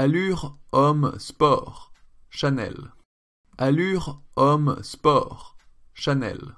Allure homme sport, Chanel. Allure homme sport, Chanel.